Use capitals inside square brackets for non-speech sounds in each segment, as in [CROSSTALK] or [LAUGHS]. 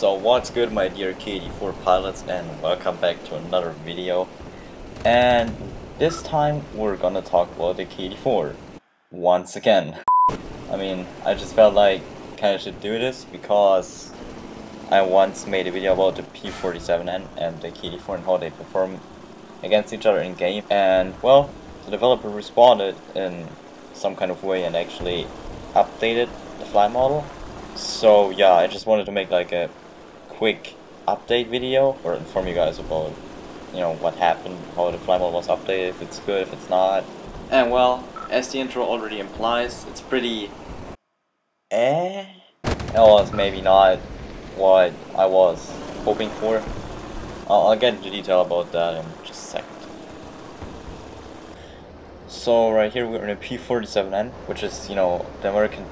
So what's good my dear Ki 84 pilots and welcome back to another video. And this time we're gonna talk about the Ki 84 once again. I mean, I just felt like kinda should do this because I once made a video about the P47N and the Ki 84 and how they perform against each other in game and well, the developer responded in some kind of way and actually updated the fly model. So yeah, I just wanted to make like a quick update video or inform you guys about you know what happened, how the fly was updated, if it's good, if it's not. And well, as the intro already implies, it's pretty eh? It was maybe not what I was hoping for. I'll, I'll get into detail about that in just a second. So right here we're in a P-47N, which is, you know, the American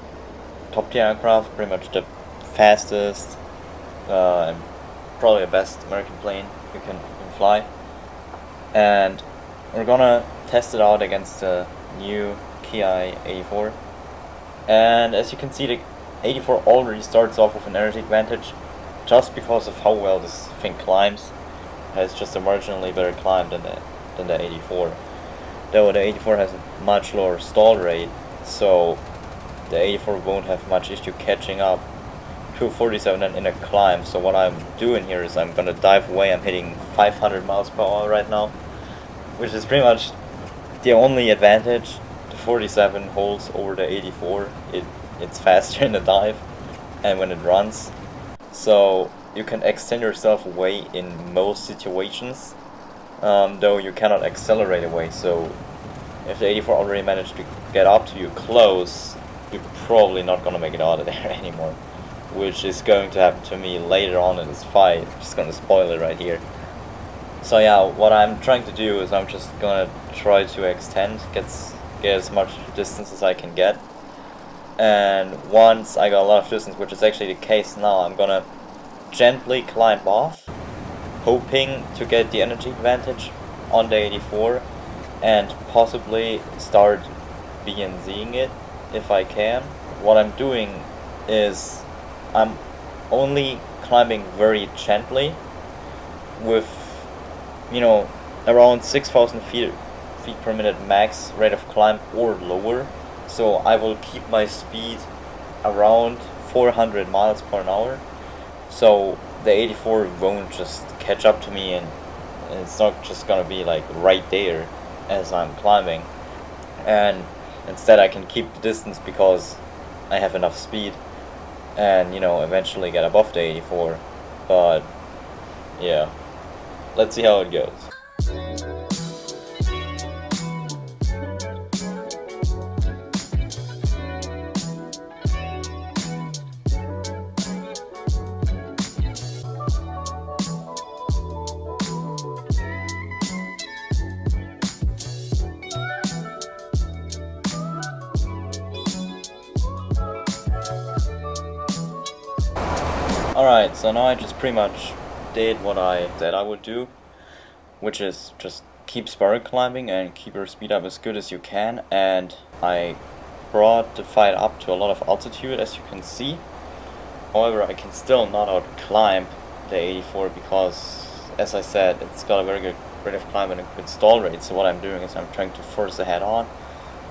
top tier aircraft, pretty much the fastest uh, probably the best American plane you can, you can fly. And we're gonna test it out against the new Ki 84. And as you can see, the 84 already starts off with an energy advantage just because of how well this thing climbs. It has just a marginally better climb than the, than the 84 though the 84 has a much lower stall rate, so the 84 won't have much issue catching up to 47 in a climb. So what I'm doing here is I'm gonna dive away. I'm hitting 500 miles per hour right now, which is pretty much the only advantage the 47 holds over the 84. It it's [LAUGHS] faster in the dive and when it runs, so you can extend yourself away in most situations um, though you cannot accelerate away, so if the 84 already managed to get up to you close, you're probably not gonna make it out of [LAUGHS] there anymore. Which is going to happen to me later on in this fight. I'm Just gonna spoil it right here. So yeah, what I'm trying to do is I'm just gonna try to extend, get, get as much distance as I can get. And once I got a lot of distance, which is actually the case now, I'm gonna gently climb off hoping to get the energy advantage on the 84 and possibly start BNZing it if I can. What I'm doing is I'm only climbing very gently with you know around 6000 feet feet per minute max rate of climb or lower. So I will keep my speed around 400 miles per hour. So the 84 won't just catch up to me and, it's not just gonna be like right there as I'm climbing. And instead I can keep the distance because I have enough speed and you know eventually get above the 84 but yeah. Let's see how it goes Alright, so now I just pretty much did what I said I would do, which is just keep spiral climbing and keep your speed up as good as you can, and I brought the fight up to a lot of altitude as you can see. However, I can still not out climb the 84 because, as I said, it's got a very good rate of climb and a good stall rate, so what I'm doing is I'm trying to force the head on,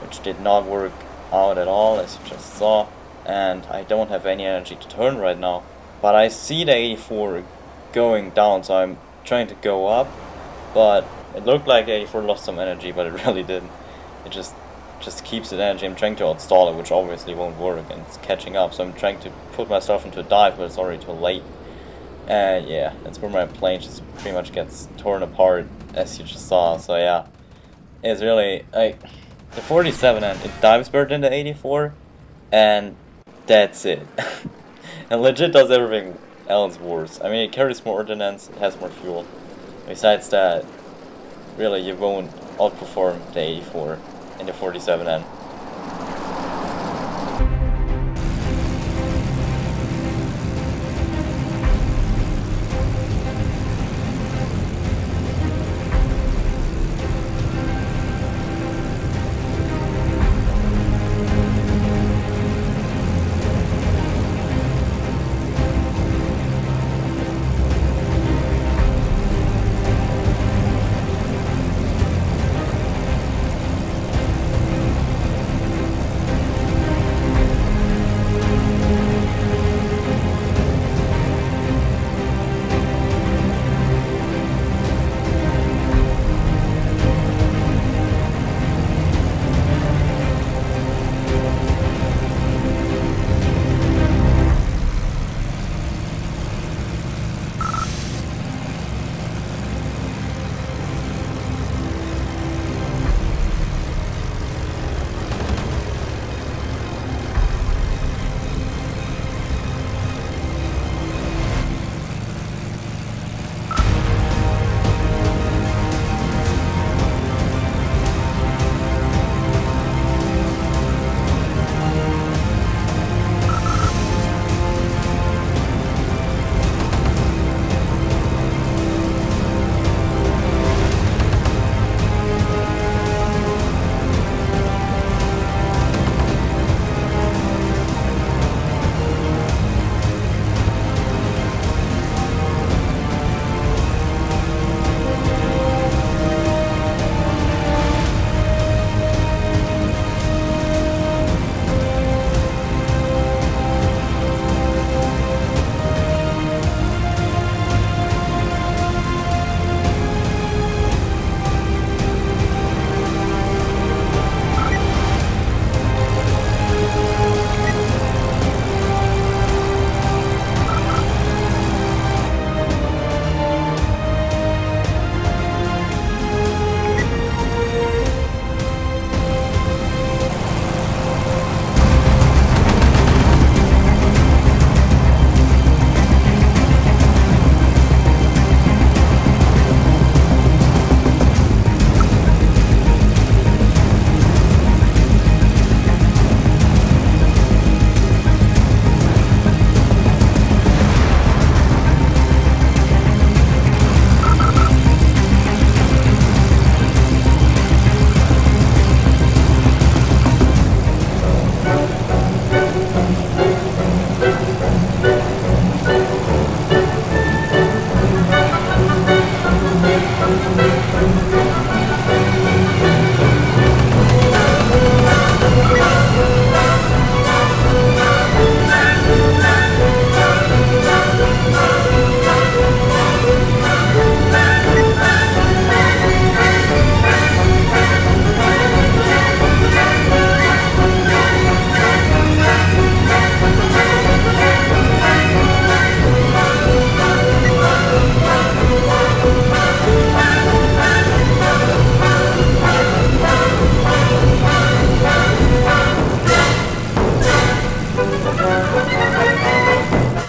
which did not work out at all, as you just saw, and I don't have any energy to turn right now. But I see the 84 going down, so I'm trying to go up. But it looked like the 84 lost some energy, but it [LAUGHS] really didn't. It just just keeps its energy. I'm trying to outstall it, which obviously won't work, and it's catching up. So I'm trying to put myself into a dive, but it's already too late. And yeah, that's where my plane just pretty much gets torn apart, as you just saw. So yeah, it's really like the 47 and it dives better than the 84, and that's it. [LAUGHS] [LAUGHS] and legit does everything else worse. I mean, it carries more ordnance, it has more fuel. Besides that, really, you won't outperform the 84 and the 47N.